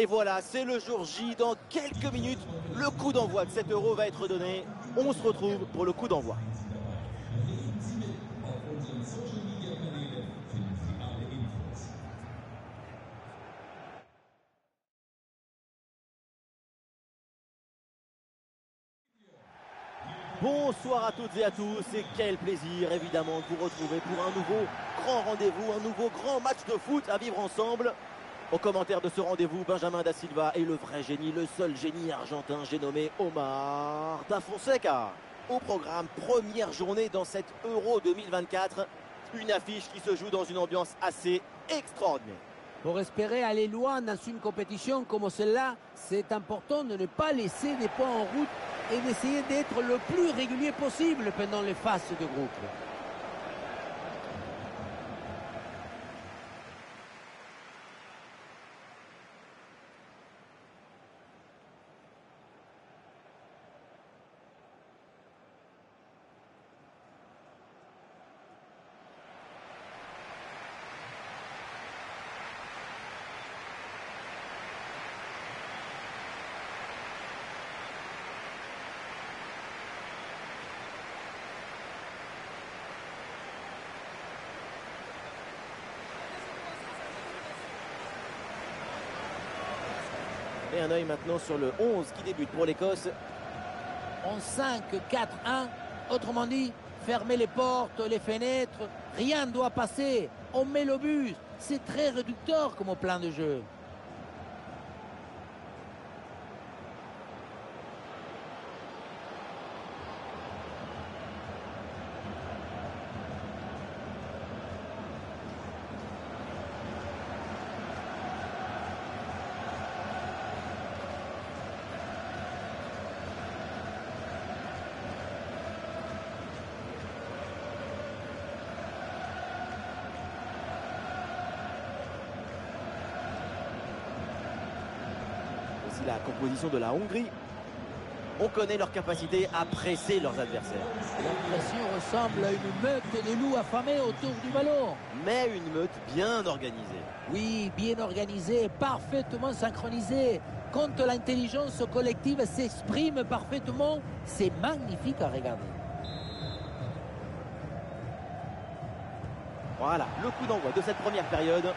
Et voilà, c'est le jour J. Dans quelques minutes, le coup d'envoi de 7 euros va être donné. On se retrouve pour le coup d'envoi. Bonsoir à toutes et à tous et quel plaisir évidemment de vous retrouver pour un nouveau grand rendez-vous, un nouveau grand match de foot à vivre ensemble. Au commentaire de ce rendez-vous, Benjamin Da Silva et le vrai génie, le seul génie argentin, j'ai nommé Omar Da Fonseca. Au programme, première journée dans cette Euro 2024, une affiche qui se joue dans une ambiance assez extraordinaire. Pour espérer aller loin dans une compétition comme celle-là, c'est important de ne pas laisser des points en route et d'essayer d'être le plus régulier possible pendant les phases de groupe. Un œil maintenant sur le 11 qui débute pour l'Écosse. En 5, 4, 1. Autrement dit, fermez les portes, les fenêtres. Rien ne doit passer. On met le but. C'est très réducteur comme plan de jeu. La composition de la Hongrie. On connaît leur capacité à presser leurs adversaires. L'impression ressemble à une meute de loups affamés autour du ballon. Mais une meute bien organisée. Oui, bien organisée, parfaitement synchronisée. Quand l'intelligence collective s'exprime parfaitement, c'est magnifique à regarder. Voilà, le coup d'envoi de cette première période.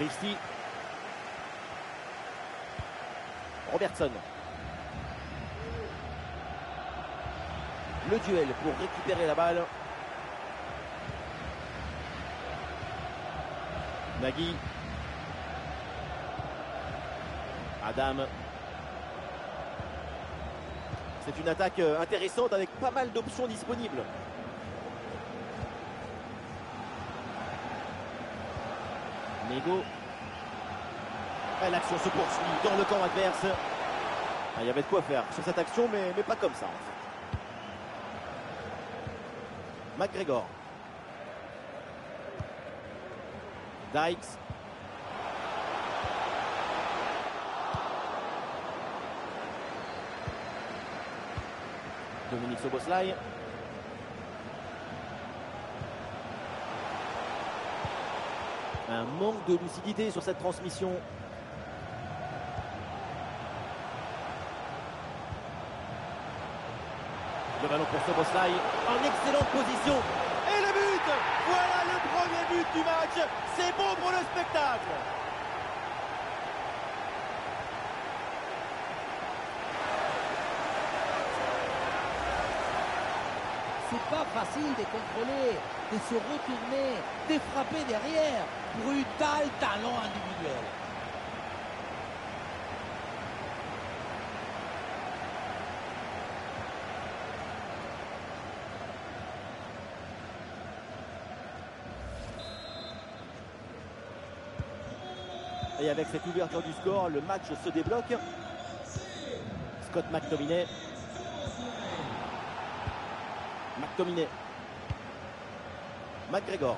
Christie. Robertson. Le duel pour récupérer la balle. Nagui. Adam. C'est une attaque intéressante avec pas mal d'options disponibles. L'action se poursuit dans le camp adverse. Ah, Il y avait de quoi faire sur cette action, mais, mais pas comme ça en fait. McGregor. Dykes. Dominique Soboslai. Un manque de lucidité sur cette transmission. Le ballon pour Soboslai. En excellente position. Et le but Voilà le premier but du match. C'est bon pour le spectacle. C'est pas facile de contrôler, de se retourner, de frapper derrière. Brutal talent individuel. Et avec cette ouverture du score, le match se débloque. Scott McTominay dominé. McGregor.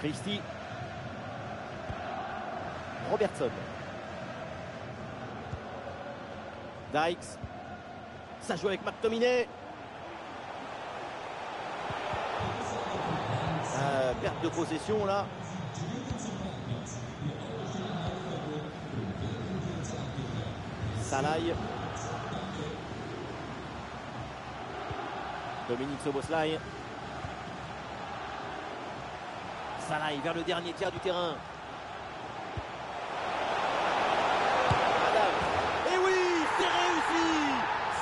Christie. Robertson. Dykes. Ça joue avec McTominay. Euh, perte de possession là. Salai. Dominique Soboslai. Salaï vers le dernier tiers du terrain. Et oui, c'est réussi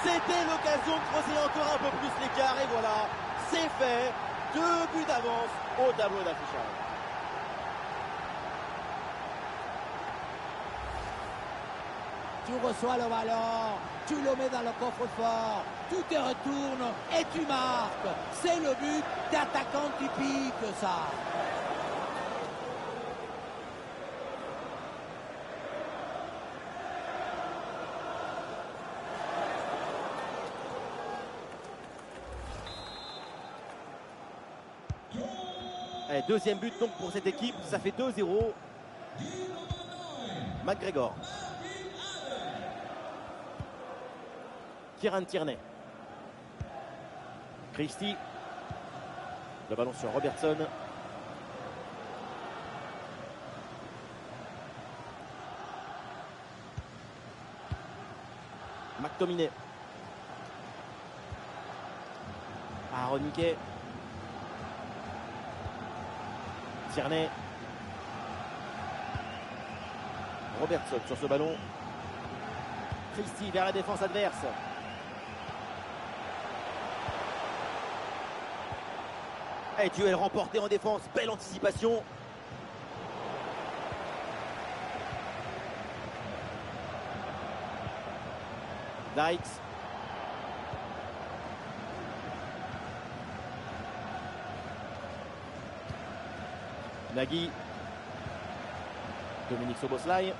C'était l'occasion de creuser encore un peu plus l'écart et voilà, c'est fait. Deux buts d'avance au tableau d'affichage. Tu reçois le ballon, tu le mets dans le coffre-fort, tu te retournes et tu marques. C'est le but d'attaquant typique, ça. Deuxième but donc pour cette équipe, ça fait 2-0. McGregor. Kieran Tierney. Christie. Le ballon sur Robertson. McTominay. Aaron Mickey. Tierney. Robertson sur ce ballon. Christie vers la défense adverse. Et duel remporté en défense. Belle anticipation. Dykes. Nagui. Dominique Soboslai.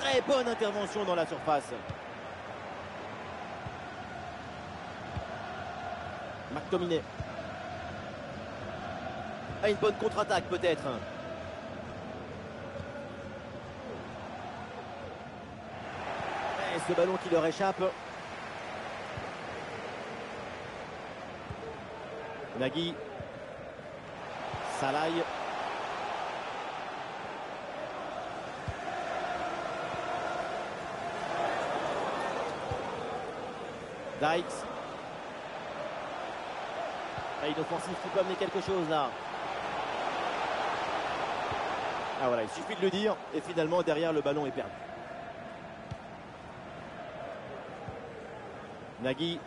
Très bonne intervention dans la surface. McTominay. Une bonne contre-attaque peut-être. Et ce ballon qui leur échappe. Nagui. Salaï. Dykes. Une offensive qui peut amener quelque chose là. Ah voilà, il suffit de le dire et finalement derrière le ballon est perdu. Nagui.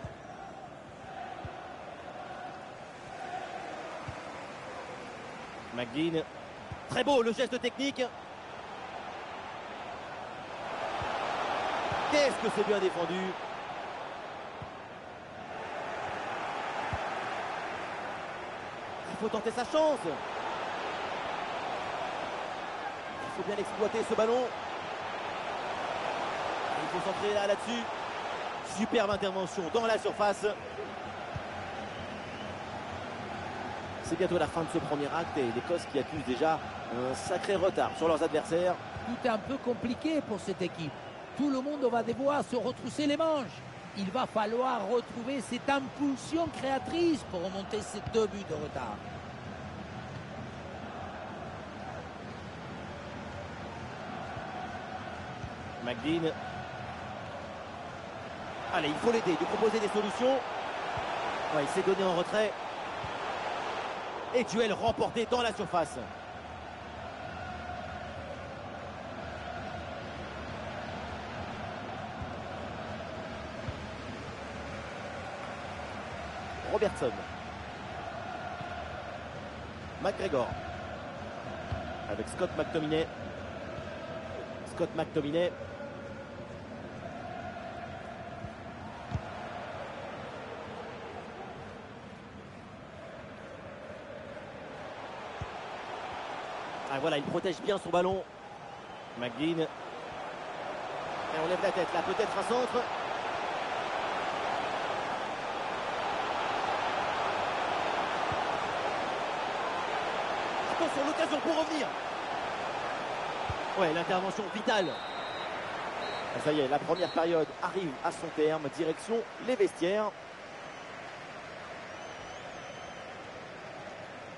McGinn. Très beau le geste technique. Qu'est-ce que c'est bien défendu faut tenter sa chance. Il faut bien exploiter ce ballon. Il faut s'entrer là là-dessus. Superbe intervention dans la surface. C'est bientôt la fin de ce premier acte et l'Écosse qui accuse déjà un sacré retard sur leurs adversaires. Tout est un peu compliqué pour cette équipe. Tout le monde va devoir se retrousser les manches. Il va falloir retrouver cette impulsion créatrice pour remonter ces deux buts de retard. McGinn. Allez, il faut l'aider, lui proposer des solutions. Il s'est donné en retrait. Et duel remporté dans la surface. Robertson. McGregor. Avec Scott McTominay. Scott McTominay. Voilà, il protège bien son ballon. McGinn. Et on lève la tête là, peut-être un centre. Attention, l'occasion pour revenir. Ouais, l'intervention vitale. Ça y est, la première période arrive à son terme, direction les vestiaires.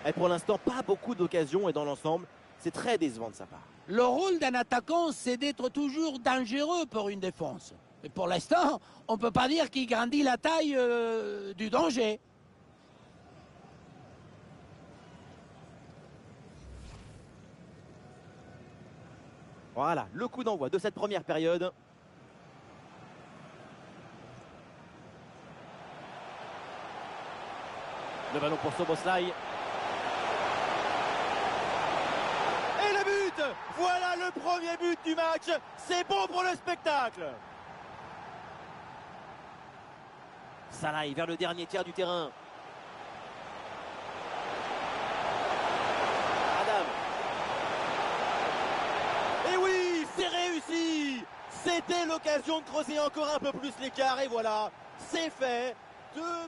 Et pour l'instant, pas beaucoup d'occasions et dans l'ensemble, c'est très décevant de sa part. Le rôle d'un attaquant, c'est d'être toujours dangereux pour une défense. Et pour l'instant, on ne peut pas dire qu'il grandit la taille euh, du danger. Voilà, le coup d'envoi de cette première période. Le ballon pour Soboslai. Et le but Voilà le premier but du match. C'est bon pour le spectacle. Salah vers le dernier tiers du terrain. Adam. Et oui, c'est réussi C'était l'occasion de creuser encore un peu plus l'écart et voilà, c'est fait. Deux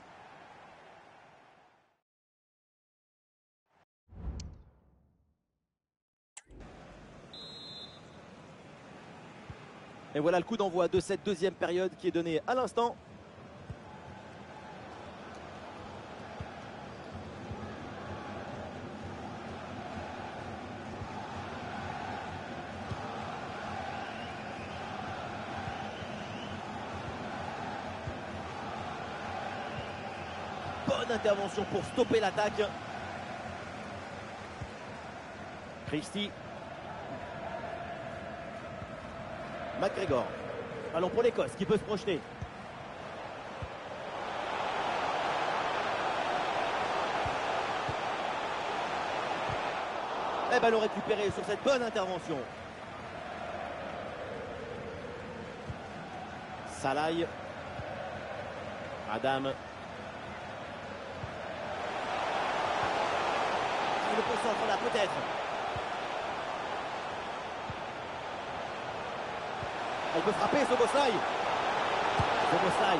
Et voilà le coup d'envoi de cette deuxième période qui est donné à l'instant. Bonne intervention pour stopper l'attaque. Christie McGregor. Allons pour l'Écosse qui peut se projeter. Et ballon récupéré sur cette bonne intervention. Salai. Adam. Il le concentre là peut-être. Il peut frapper Soboslai. Soboslai.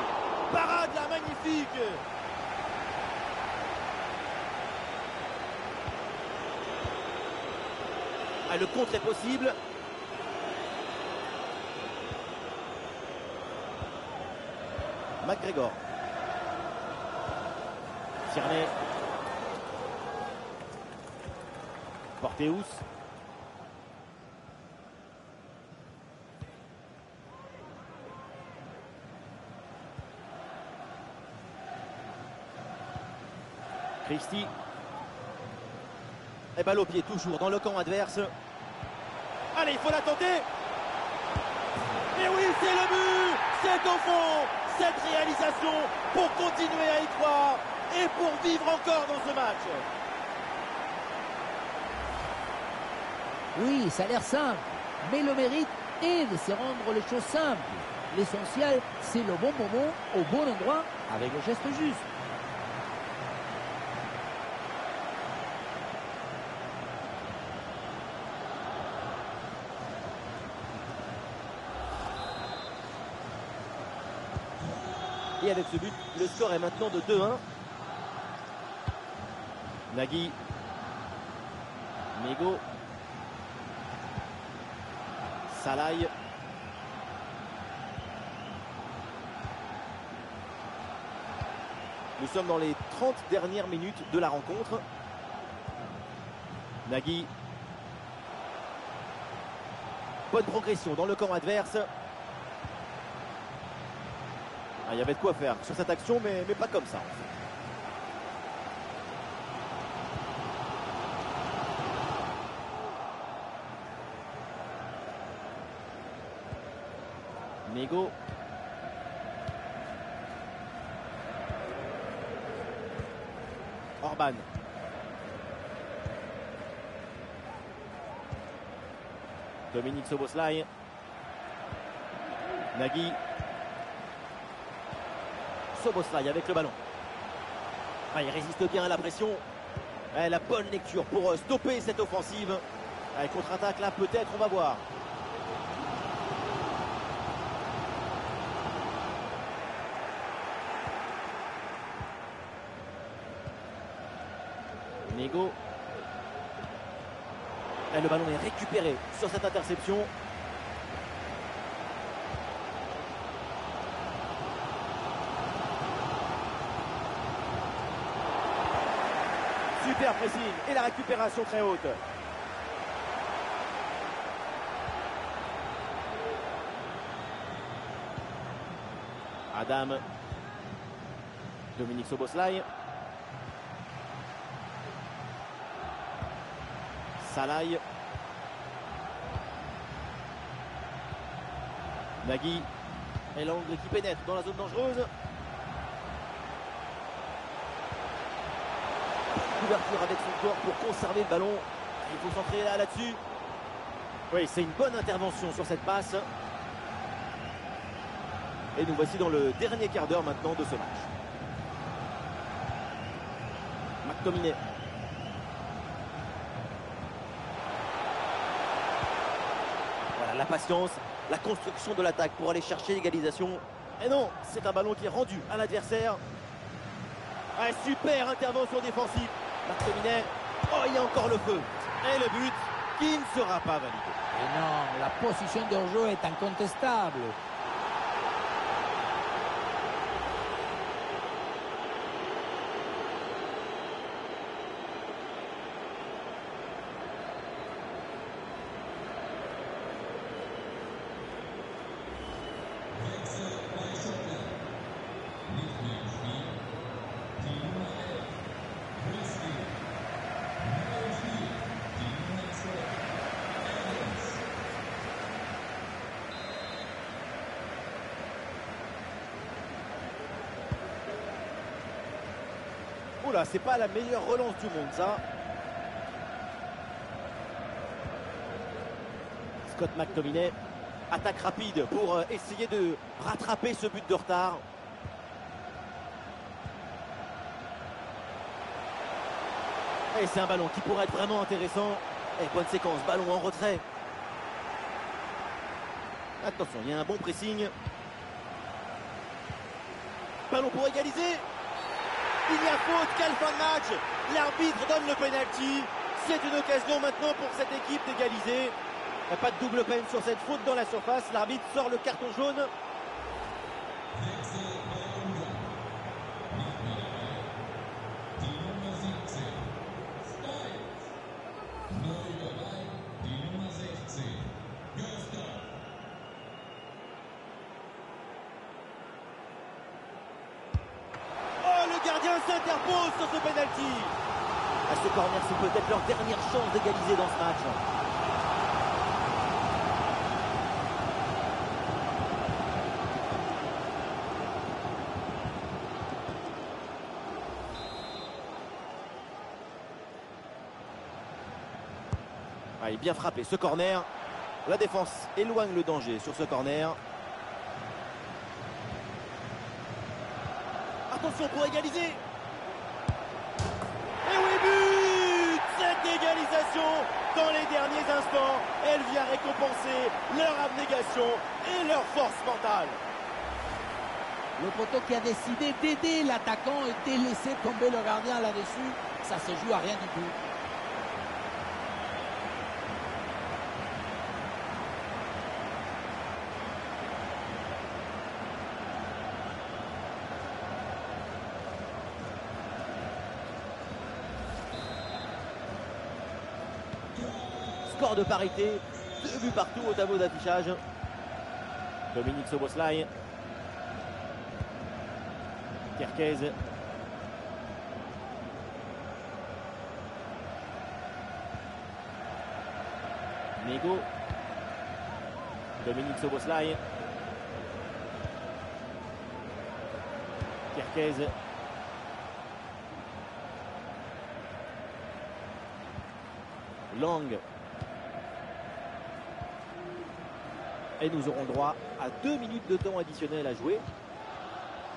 Parade là, magnifique. Ah, le contre est possible. McGregor. Tierney. Porteus. Christie. Et balle au pied toujours dans le camp adverse. Allez, il faut la tenter. Et oui, c'est le but C'est au fond Cette réalisation pour continuer à y croire et pour vivre encore dans ce match. Oui, ça a l'air simple, mais le mérite est de se rendre les choses simples. L'essentiel, c'est le bon moment, au bon endroit, avec le geste juste. Avec ce but, le score est maintenant de 2-1. Nagui. Nego. Salai. Nous sommes dans les 30 dernières minutes de la rencontre. Nagui. Bonne progression dans le camp adverse. Ah, il y avait de quoi faire sur cette action, mais, mais pas comme ça. Nego. Orban. Dominique Soboslai. Nagui. Soboslai avec le ballon. Ah, il résiste bien à la pression. Ah, la bonne lecture pour euh, stopper cette offensive. Ah, contre-attaque là, peut-être, on va voir. Nego. Et le ballon est récupéré sur cette interception. Super pressing et la récupération très haute. Adam. Dominique Soboslai. Salai. Nagui. Et l'angle qui pénètre dans la zone dangereuse. Couverture avec son corps pour conserver le ballon. Il faut s'entrer là là-dessus. oui, c'est une bonne intervention sur cette passe. Et nous voici dans le dernier quart d'heure maintenant de ce match. McTominay. Voilà la patience, la construction de l'attaque pour aller chercher l'égalisation. Et non, c'est un ballon qui est rendu à l'adversaire. Un super intervention défensive. Oh, il y a encore le feu. Et le but qui ne sera pas validé. Et non, la position de jeu est incontestable. C'est pas la meilleure relance du monde, ça. Scott McTominay. Attaque rapide pour euh, essayer de rattraper ce but de retard. Et c'est un ballon qui pourrait être vraiment intéressant. Et bonne séquence, ballon en retrait. Attention, il y a un bon pressing. Ballon pour égaliser. Il y a faute, quelle fin de match L'arbitre donne le penalty. C'est une occasion maintenant pour cette équipe d'égaliser. Pas de double peine sur cette faute dans la surface. L'arbitre sort le carton jaune. S'interpose sur ce penalty. À ce corner, c'est peut-être leur dernière chance d'égaliser dans ce match. Allez, bien frappé ce corner. La défense éloigne le danger sur ce corner. Attention pour égaliser. Elle vient récompenser leur abnégation et leur force mentale. Le poteau qui a décidé d'aider l'attaquant et de laisser tomber le gardien là-dessus, ça se joue à rien du tout. De parité. Deux buts partout au tableau d'affichage. Dominique Soboslai. Kerkez. Nego. Dominique Soboslai. Kerkez. Long. Et nous aurons droit à deux minutes de temps additionnel à jouer.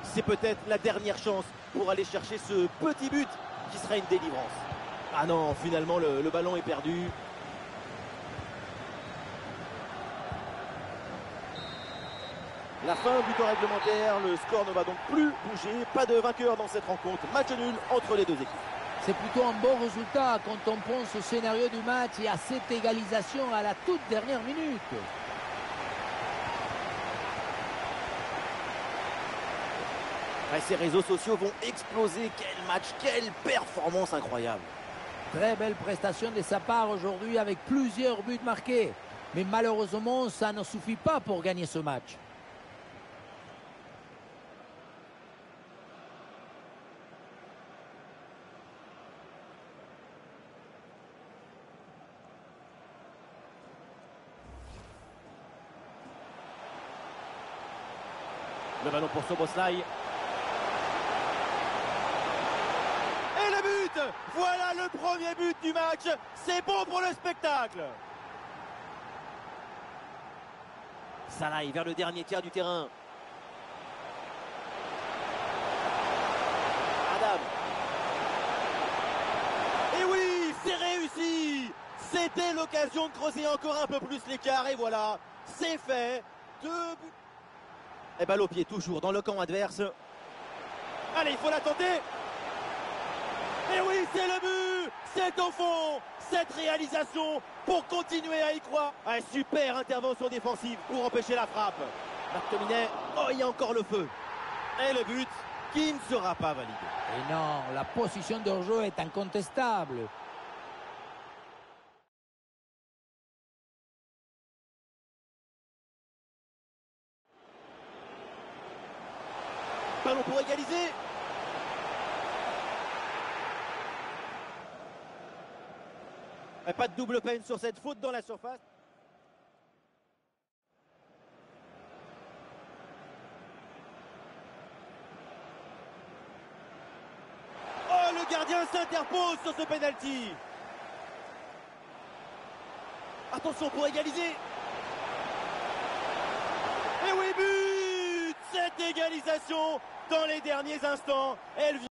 C'est peut-être la dernière chance pour aller chercher ce petit but qui sera une délivrance. Ah non, finalement le, le ballon est perdu. La fin du temps réglementaire, le score ne va donc plus bouger. Pas de vainqueur dans cette rencontre. Match nul entre les deux équipes. C'est plutôt un bon résultat quand on pense au scénario du match et à cette égalisation à la toute dernière minute. Ces réseaux sociaux vont exploser. Quel match, quelle performance incroyable. Très belle prestation de sa part aujourd'hui avec plusieurs buts marqués. Mais malheureusement, ça ne suffit pas pour gagner ce match. Le ballon pour Soboslai. Et le but Voilà le premier but du match. C'est bon pour le spectacle. Salah vers le dernier tiers du terrain. Adam. Et oui, c'est réussi C'était l'occasion de creuser encore un peu plus l'écart et voilà, c'est fait. Deux buts. Et balle au pied toujours dans le camp adverse. Allez, il faut la tenter. Et oui, c'est le but C'est au fond Cette réalisation pour continuer à y croire. Un super intervention défensive pour empêcher la frappe. McTominay, oh, il y a encore le feu. Et le but qui ne sera pas validé. Et non, la position de jeu est incontestable. Ballon pour égaliser. Pas de double peine sur cette faute dans la surface. Oh, le gardien s'interpose sur ce penalty. Attention pour égaliser. Et oui, but Cette égalisation dans les derniers instants, elle vient.